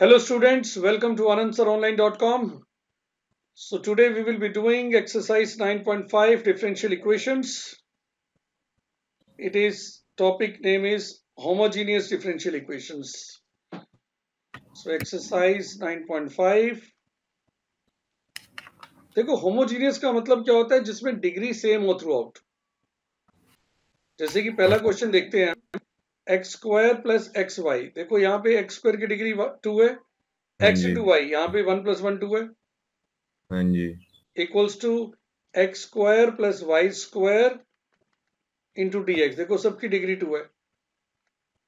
Hello students, welcome to anandsaronline.com. So today we will be doing exercise 9.5 differential equations. It is topic name is homogeneous differential equations. So exercise 9.5 देखो homogeneous का मतलब क्या होता है जिसमें degree same हो throughout जैसे कि पहला क्वेश्चन देखते हैं x square plus x y देखो यहाँ पे एक्स स्क्वायर की डिग्री टू है। एक्स इंटू वाई यहाँ पे वन प्लस वन टू है। हाँ जी। Equals to x square plus y square into d x देखो सबकी डिग्री टू है।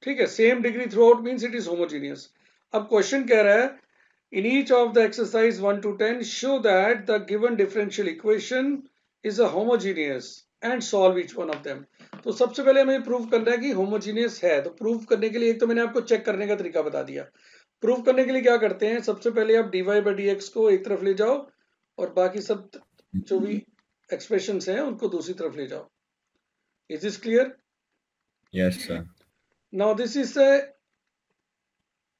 ठीक है same degree throughout means it is homogeneous अब क्वेश्चन कह रहा है in each of the exercise one to ten show that the given differential equation is a homogeneous and solve each one of them तो सबसे पहले हमें prove करना है कि होमोजीनियस है। तो प्रूव करने के लिए एक तो मैंने आपको चेक करने का तरीका बता दिया। प्रूव करने के लिए क्या करते हैं? सबसे पहले आप डी वाई बाई डी को एक तरफ़ ले जाओ और बाकी सब जो भी एक्सप्रेशन हैं उनको दूसरी तरफ़ ले जाओ। Is this clear yes sir now this is a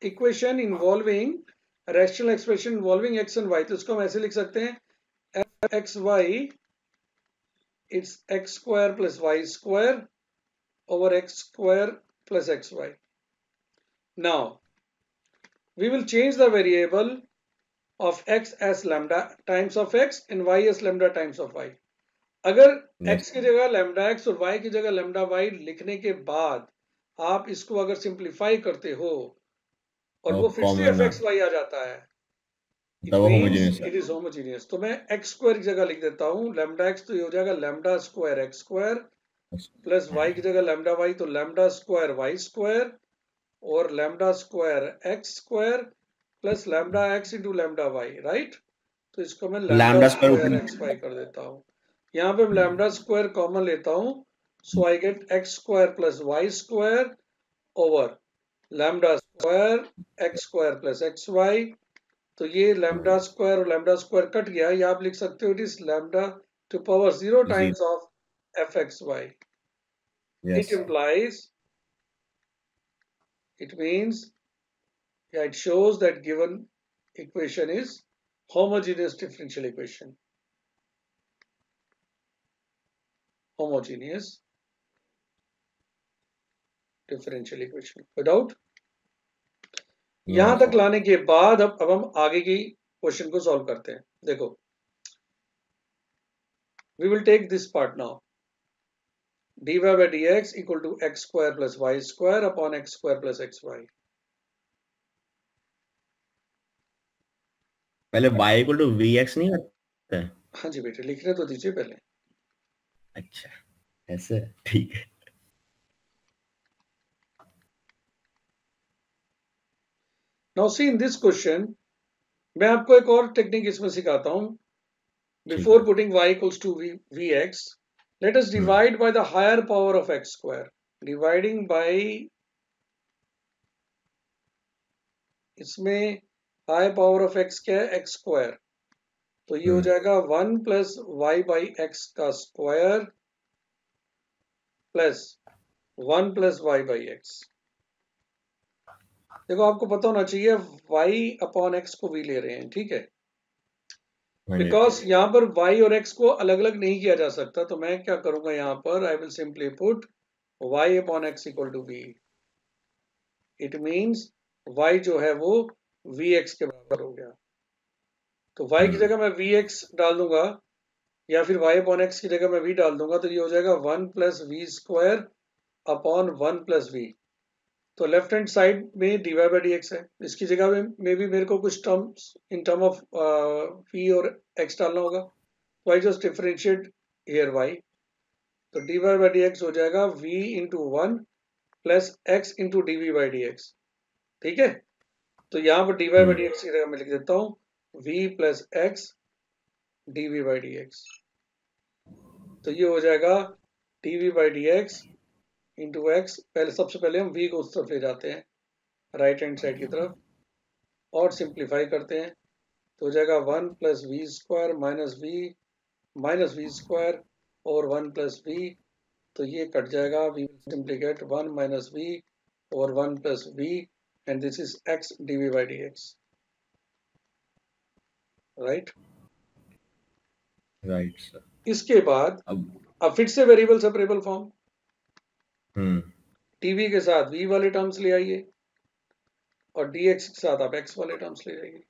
equation involving rational expression involving x and y तो इसको हम ऐसे लिख सकते हैं x y it's x square plus y square over x square plus xy. Now, we will change the variable of x as lambda times of x and y as lambda times of y. अगर x की जगह lambda x और y की जगह lambda y लिखने के बाद आप इसको अगर सिंप्लीफाई करते हो और वो फिर से वाई आ जाता है इट इज़ होमोजीनियस तो मैं एक्स स्क्वायर की जगह लिख देता हूँ। लेमडा एक्स तो ये हो जाएगा lambda square x square plus y की जगह लेमडा वाई तो लेमडा स्क्वायर वाई स्क्वायर और lambda square x square plus lambda x into lambda y right तो इसको मैं लेमडा स्क्वायर एक्स वाई कर देता हूँ। यहाँ पे लेमडा स्क्वायर कॉमन लेता हूँ। So I get x square plus y square over lambda square x square plus x y तो ये लैम्डा स्क्वायर और लैम्डा स्क्वायर कट गया ये आप लिख सकते हो it is lambda to power zero times of F X Y it implies it means yeah, it shows that given equation is homogeneous differential equation homogeneous differential equation without यहाँ तक लाने के बाद अब अब हम आगे की क्वेश्चन को सॉल्व करते हैं। देखो we will take this part now dy by dx equal to x square plus y square upon x square plus xy पहले y equal to vx नहीं होता? हाँ जी बेटे लिखने तो दीजिए पहले। अच्छा ऐसे ठीक है। Now see in this question मैं आपको एक और टेक्निक इसमें सिखाता हूँ। Before putting y to v x let us divide by the higher power of x square dividing by इसमें हाई पावर ऑफ़ एक्स क्या है? एक्स स्क्वायर तो ये हो जाएगा one plus y by x का square plus one plus y by x देखो आपको पता होना चाहिए y अपॉन एक्स को भी ले रहे हैं ठीक है? बिकॉज़ यहाँ पर y और x को अलग अलग नहीं किया जा सकता तो मैं क्या करूँगा यहाँ पर? I will simply put y upon x equal to v it means y जो है वो वी एक्स के बराबर हो गया। तो y की हम्म। जगह मैं वी एक्स डाल दूँगा या फिर y अपॉन एक्स की जगह मैं v डाल दूँगा तो ये हो जाएगा one plus v square upon one plus v तो लेफ़्ट हैंड साइड में d y by d x है। इसकी जगह में, मे भी मेरे को कुछ terms in term of v और एक्स डालना होगा। तो I just differentiate here y तो d y by d x हो जाएगा v into one plus x into d v by d x ठीक है? तो यहाँ पर d y by d x की जगह मैं लिख देता हूँ। V plus x d v by d x तो ये हो जाएगा d v by d x into x पहले सबसे पहले हम वी को उस तरफ़ ले जाते हैं राइट हैंड साइड की तरफ़ और सिंप्लीफाई करते हैं तो हो जाएगा one plus v square minus v minus v square और वन प्लस वी तो ये कट जाएगा we simply get one minus v और one plus v and this is x dv by dx right? Right right sir इसके बाद अब अब फिर से वेरिएबल सेपरेबल फॉर्म टीवी के साथ वी वाले टर्म्स ले आइए और डीएक्स के साथ आप x वाले टर्म्स ले जाइए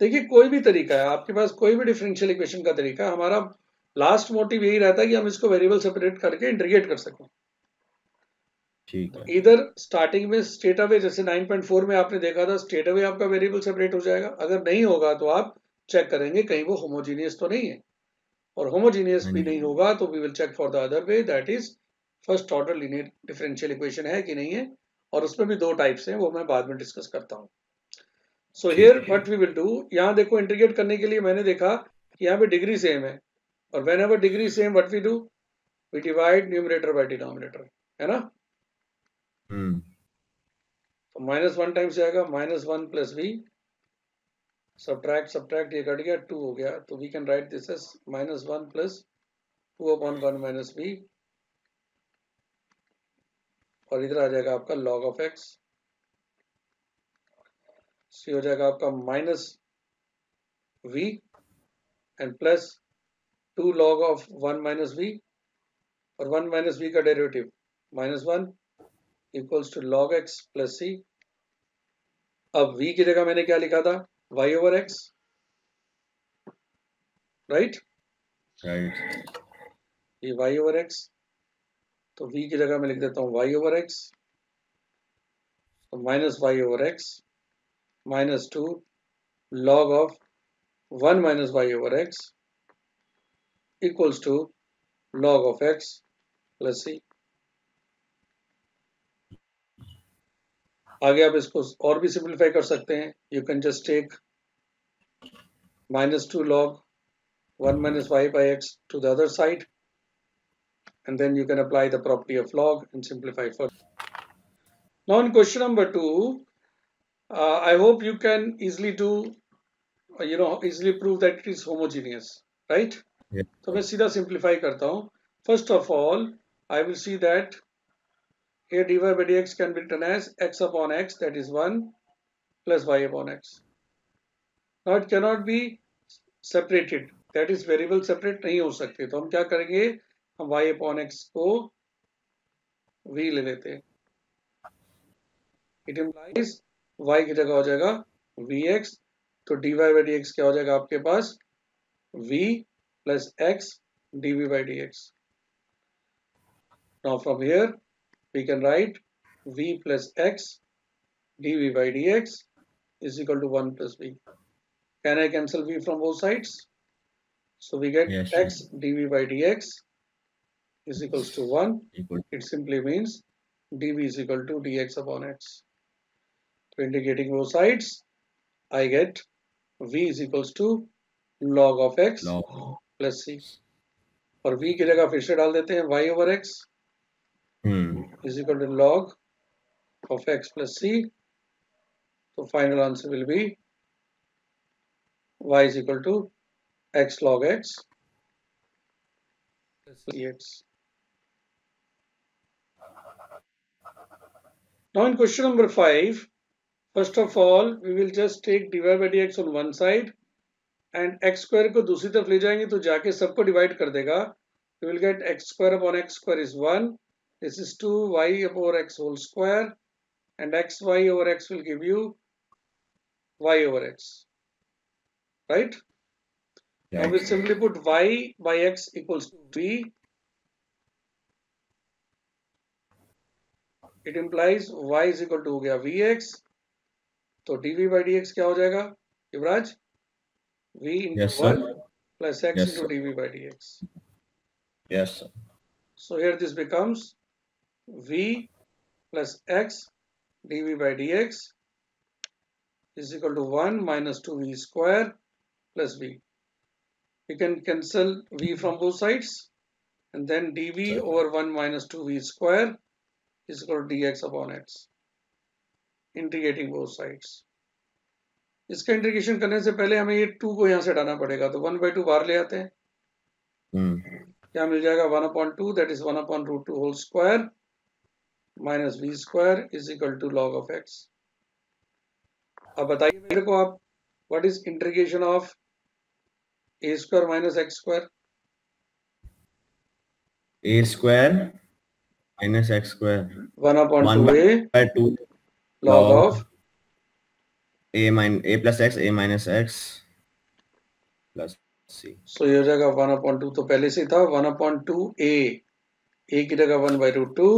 देखिए कोई भी तरीका है आपके पास कोई भी डिफरेंशियल इक्वेशन का तरीका हमारा लास्ट मोटिव यही रहता है कि हम इसको वेरिएबल सेपरेट करके इंटीग्रेट कर सकें। इधर स्टार्टिंग में स्टेट अवे जैसे 9.4 में आपने देखा था स्टेट अवे आपका वेरिएबल सेपरेट हो जाएगा। अगर नहीं होगा तो आप चेक करेंगे कहीं वो होमोजीनियस तो नहीं है। और होमोजीनियस भी हाँ नहीं होगा तो we will check for the other way that is first order linear differential equation है कि नहीं है और उसमें भी दो टाइप्स हैं वो मैं बाद में डिस्कस करता हूँ। So here. What we will do यहाँ देखो इंटीग्रेट करने के लिए मैंने देखा कि यहाँ पे डिग्री सेम है और whenever degree same what we do we divide numerator by denominator है ना? हम्म। तो माइनस वन टाइम्स जाएगा minus one plus v subtract subtract ये कट गया टू हो गया तो we can write this as minus one plus two upon one minus v और इधर आ जाएगा आपका लॉग ऑफ़ एक्स सी हो जाएगा आपका minus v and plus two log of one minus v और वन माइनस वी का derivative minus one equals to log x plus C अब v की जगह मैंने क्या लिखा था? Y over x right right ये y ओवर x तो v की जगह मैं लिख देता हूँ y ओवर x तो minus y over x minus two log of one minus y over x equals to log of x plus C आगे आप इसको और भी सिंप्लीफाई कर सकते हैं। You can just take minus two log one minus y by x to the other side and then you can apply the property of log and simplify further. Now in question number two, uh, I hope you can easily do, uh, you know, easily prove that it is homogeneous, right? Yeah. तो मैं सीधा simplify करता हूँ. First of all, I will see that here dy by dx can be written as x upon x that is 1 plus y upon x. Now it cannot be separated. That is variable separate नहीं हो सकते. तो हम क्या करेंगे? y upon x को v ले लेते इट इम्प्लाइज y की जगह हो जाएगा वी एक्स तो d y by d x क्या हो जाएगा आपके पास? V plus x d v by d x now from here we can write v plus x d v by d x is equal to one plus v can I cancel v from both sides so we get x d v by d x is equals to 1 equal it simply means dv is equal to dx upon x. So integrating both sides, I get v is equals to log of x log plus c. और v की जगह फिर से डाल देते हैं y over x hmm is equal to log of x plus c. So final answer will be y is equal to x log x plus cx. Now in question number 5, first of all, we will just take dy by dx on one side and x square को दूसरी तरफ़ ले जाएँगे तो जाके सबको divide कर देगा we will get x square upon x square is 1 this is 2 y over x whole square and x y over x will give you y over x right now we simply put y by x equals to v it implies y is equal to हो गया vx तो dv by dx क्या हो जाएगा Yuvraj v into Yes, sir. 1 plus x Yes, into sir. dv by dx yes sir So here this becomes v plus x dv by dx is equal to 1 minus 2v square plus v. We can cancel v from both sides and then dv Sure. over 1 minus 2v square is equal to dx upon x. Integrating both sides. इसका integration करने से पहले हमें ये 2 को यहाँ से हटाना पड़ेगा तो 1 by 2 बाहर ले आते हैं हम्म क्या मिल जाएगा one upon two that is one upon root two whole square minus v square is equal to log of x अब बताइए मेरे को आप what is integration of a square minus x square a square minus x square one upon One two a by log of a mine a plus x a minus x plus C so ये हो जाएगा one upon to तो पहले से था one upon two a a की जगह one by root two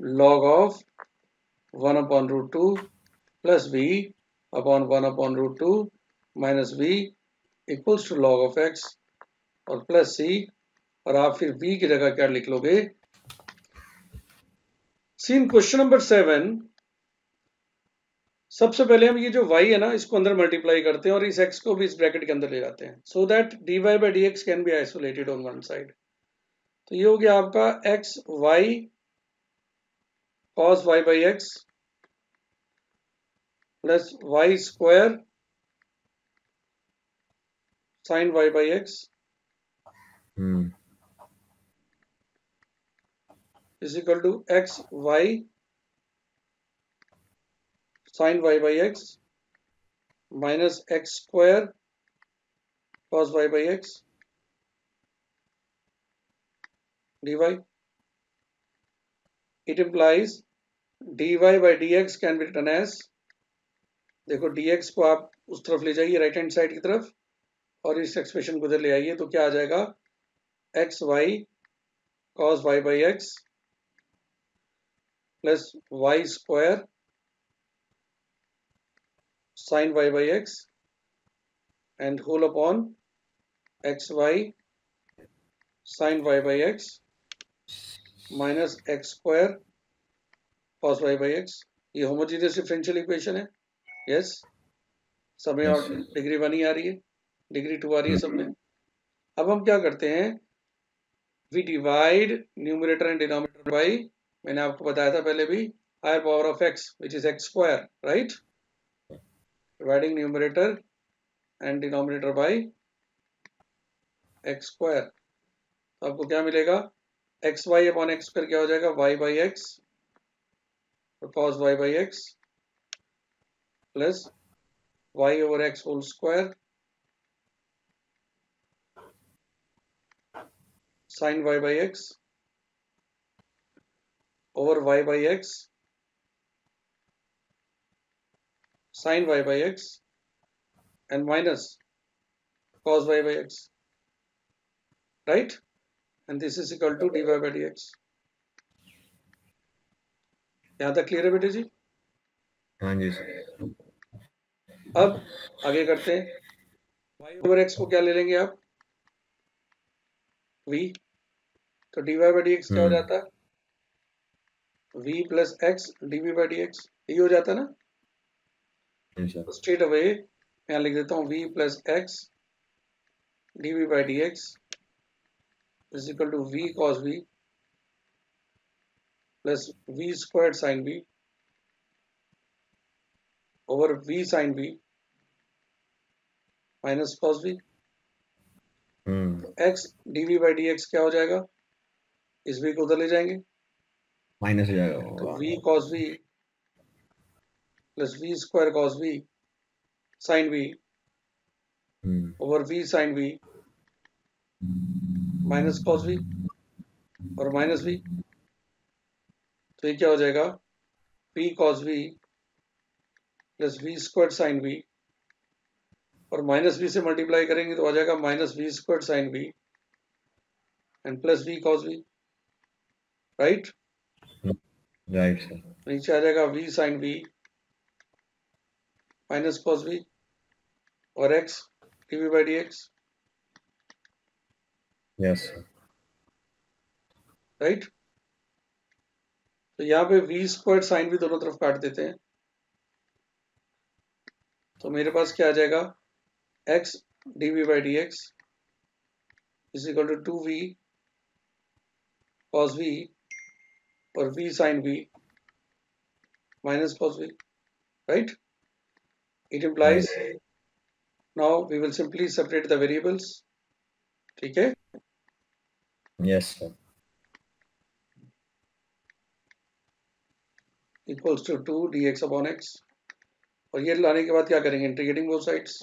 log of one upon root two plus b upon one upon root two minus b equals to log of x और plus सी और आप फिर बी की जगह क्या लिख लोगे? सीन क्वेश्चन नंबर सेवन सबसे पहले हम ये जो y है ना, इसको अंदर मल्टीप्लाई करते हैं और इस x को भी इस ब्रैकेट के अंदर ले जाते हैं। So that dy by d x can be isolated on one side तो ये हो गया आपका x, y, cos y by x plus y square sine y by x hmm is equal to x y sin y by x minus x square cos y by x dy. It implies dy by dx can be written as देखो dx को आप उस तरफ़ ले जाइए right hand side की तरफ़ और इस एक्सप्रेशन को उधर ले आइए तो क्या आ जाएगा x y cos y by x plus y square sin y by x and whole upon xy sin y by x minus x square cos y by x. ये होमोजीनियस डिफरेंशियल इक्वेशन है। Yes सब में और degree one ही आ रही है। Degree two आ रही है सब में अब हम क्या करते हैं? We divide numerator and denominator by मैंने आपको बताया था पहले भी higher power of x which is x square right dividing numerator and denominator by x square तो आपको क्या मिलेगा? X y upon x square क्या हो जाएगा? Y by x cos y by x plus y over x whole square sine y by x over y by x sin y by x and minus cos y by x right and this is equal to dy by dx यहाँ तक clear है बेटे जी हाँ जी sir अब आगे करते हैं y over x को क्या ले लेंगे आप v तो dy by dx क्या हो हम्म। जाता है v plus x dv by dx ये हो जाता है ना हाँ तो स्ट्रेट अवे यहाँ लिख देता हूँ v plus x dv by dx is equal to v cos v plus v squared sin v over v sin v minus cos v hmm x dv by dx क्या हो जाएगा इस v को उधर ले जाएँगे माइनस हो तो जाएगा v cos v plus v square cos v sin v hmm. over v sin v minus cos v और माइनस v तो ये क्या हो जाएगा? V cos v plus v square sin v और माइनस v से मल्टीप्लाई करेंगे तो आ जाएगा minus v square sin v and plus v cos v right right sir नीचे आ जाएगा v sine v. Minus cos v. और x. Dv by dx yes sir right तो यहाँ पे v स्क्वायर साइन भी दोनों तरफ़ काट देते हैं। तो मेरे पास क्या आ जाएगा? X by d x is equal to two v cos v और v sin v minus cos v right it implies now we will simply separate the variables ठीक है yes sir equals to 2 dx upon x और ये लाने के बाद क्या करेंगे इंटीग्रेटिंग बोथ साइड्स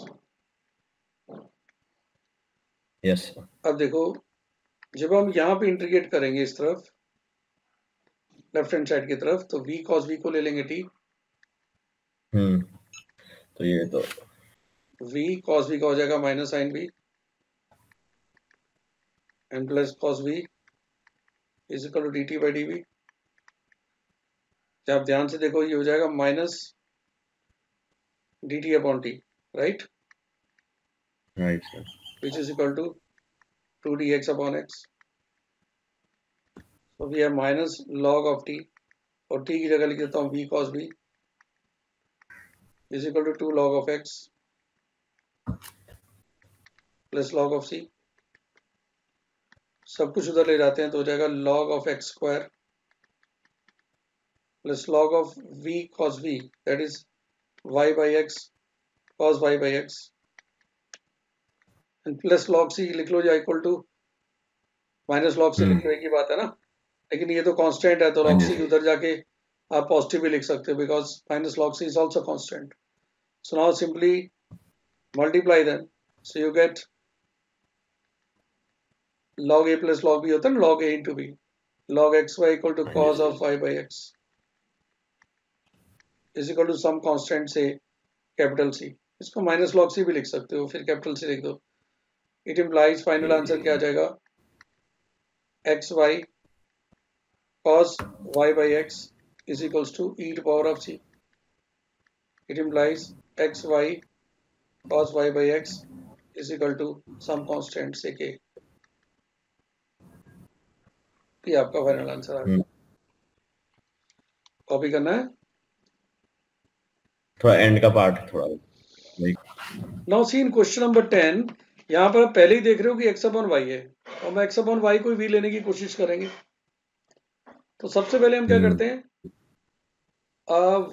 यस अब देखो जब हम यहाँ पे इंटीग्रेट करेंगे इस तरफ़ लेफ़्ट हैंड साइड की तरफ़ तो v cos v को ले लेंगे t हम्म तो ये तो। V cos v का हो जाएगा minus sine v and plus cos v is equal to d t by d v आप ध्यान से देखो ये हो जाएगा minus d t upon t right right sir which is equal to 2dx upon x. तो वी है minus log of t और टी की जगह लिख देता हूँ v cos b is equal to two log of x plus log of c सब कुछ उधर ले जाते हैं तो हो जाएगा log of x square plus log of v cos v that is y by x cos y by x and plus log c लिख लो या equal to minus log c लिख रहे की बात है ना? लेकिन ये तो कांस्टेंट है तो लॉग सी उधर जाके आप पॉजिटिव भी लिख सकते हो because minus log c is also constant so now simply multiply then so you get log a plus log b होता है ना log a into b. Log x y equal to cos of y by x is equal to some constant say capital C. इसको minus log c भी लिख सकते हो फिर capital C लिख दो। इट इम्प्लाइज फाइनल आंसर क्या आ जाएगा? X y cos y by x is equals to e to power of c. It implies x y cos y by x is equal to some constant say k. ये आपका final answer आ गया। Copy करना है थोड़ा end का part थोड़ा now see in question number ten यहाँ पर आप पहले ही देख रहे हो कि एक्स अपॉन वाई है और मैं एक्स अपॉन वाई को वी लेने की कोशिश करेंगे तो सबसे पहले हम क्या हम्म। करते हैं?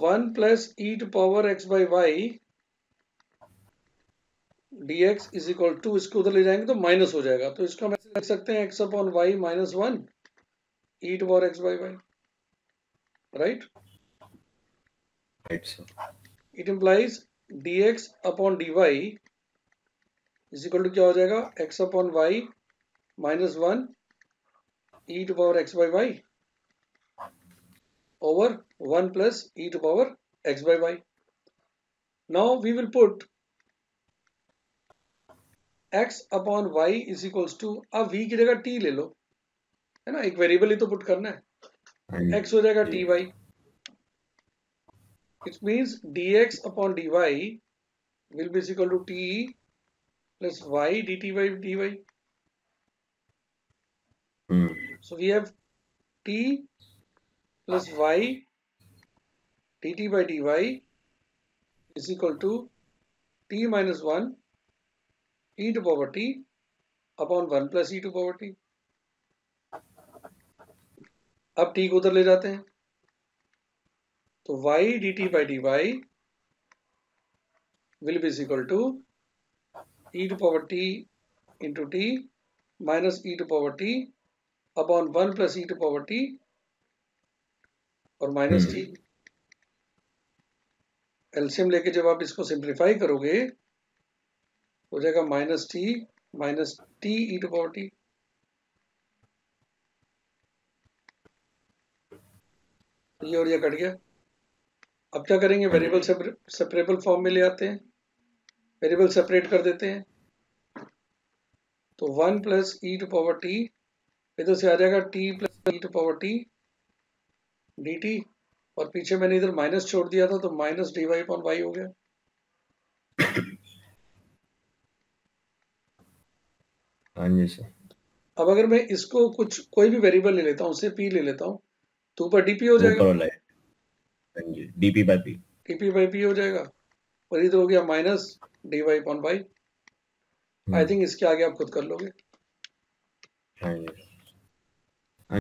One plus e to power x by y d x is equal to इसको उधर ले जाएँगे तो माइनस हो जाएगा। तो इसको हम ऐसे लिख सकते हैं x upon y minus one e to power x by y right right it implies d x upon d y is equal to क्या हो जाएगा? X upon y minus one e to power x by y over 1 plus e to power x by y. Now we will put x upon y is equals to अब v की जगह t ले लो है ना एक variable ही तो put करना है x हो जाएगा dy it means dx upon dy will be equal to t plus y dt by dy hmm so we have t plus y dt by dy is equal to t minus 1 e to power t upon 1 plus e to power t. अब t को उधर ले जाते हैं तो y dt by dy will be equal to e to power t into t minus e to power t upon 1 plus e to power t और minus t एल्सियम लेके जब आप इसको सिंप्लीफाई करोगे हो जाएगा minus t minus t e to power t ये और ये कट गया। अब क्या करेंगे? वेरिएबल सेपरेबल फॉर्म में ले आते हैं। वेरिएबल सेपरेट कर देते हैं। तो one plus e to power t इधर से आ जाएगा t plus e to power t d और पीछे मैंने इधर माइनस छोड़ दिया था तो minus d y upon y हो गया। हाँ जी सर। अब अगर मैं इसको कुछ कोई भी वेरिएबल ले लेता हूँ उससे पी ले लेता हूँ तो ऊपर डीपी हो जाएगा। ऊपर वाला हाँ। जी d p by p d p by p हो जाएगा। और इधर हो गया minus d y upon y I think इसके आगे आप खुद कर लोगे। हाँ जी।